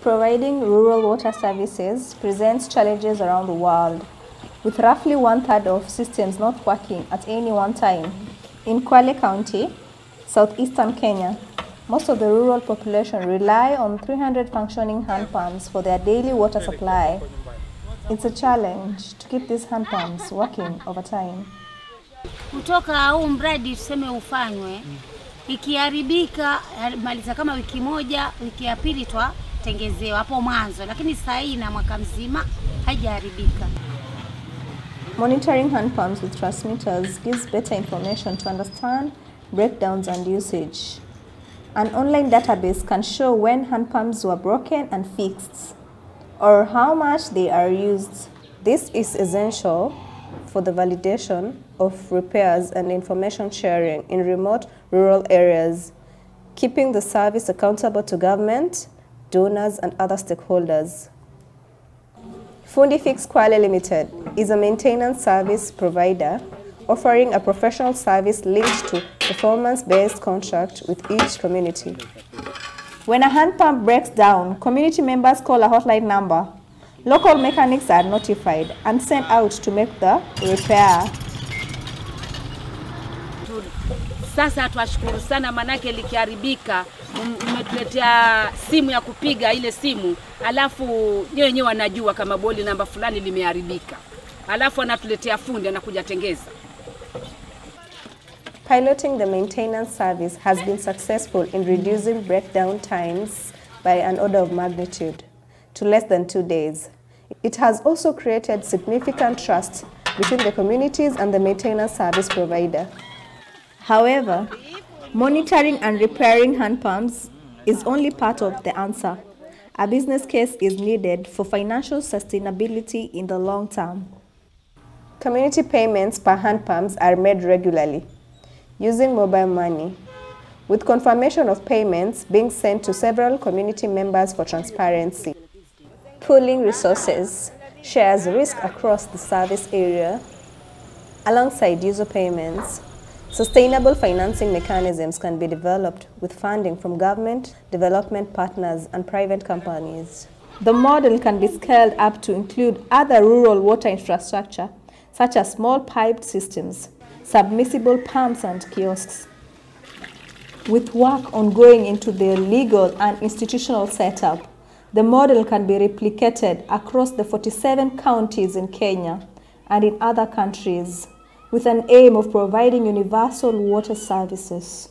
Providing rural water services presents challenges around the world, with roughly one third of systems not working at any one time. In Kwale County, southeastern Kenya, most of the rural population rely on 300 functioning hand pumps for their daily water supply. It's a challenge to keep these hand pumps working over time. kutoka huu mradi tuseme ufanywe, ikiharibika maliza kama wiki moja, wiki ya pili twatengezewa hapo mwanzo, lakini sasa hii na mwaka mzima haijaharibika. Monitoring hand pumps with transmitters gives better information to understand breakdowns and usage. An online database can show when hand pumps were broken and fixed, or how much they are used. This is essential for the validation of repairs and information sharing in remote rural areas, keeping the service accountable to government, donors, and other stakeholders. Fundi Fix Kwale Limited is a maintenance service provider offering a professional service linked to performance-based contract with each community. When a hand pump breaks down, community members call a hotline number. Local mechanics are notified and sent out to make the repair. Sasa twashukuru sana, manake likiharibika, mmetuletea simu ya kupiga ile simu, alafu nyewe wenyewe wanajua kama boli namba fulani limeharibika, alafu anatuletea fundi anakuja tengeza. Piloting the maintenance service has been successful in reducing breakdown times by an order of magnitude to less than two days. It has also created significant trust between the communities and the maintenance service provider. However, monitoring and repairing hand pumps is only part of the answer. A business case is needed for financial sustainability in the long term. Community payments per hand pumps are made regularly using mobile money, with confirmation of payments being sent to several community members for transparency. Pooling resources shares risk across the service area alongside user payments. Sustainable financing mechanisms can be developed with funding from government, development partners, and private companies. The model can be scaled up to include other rural water infrastructure, such as small piped systems, submersible pumps, and kiosks. With work ongoing into the legal and institutional setup, the model can be replicated across the 47 counties in Kenya and in other countries with an aim of providing universal water services.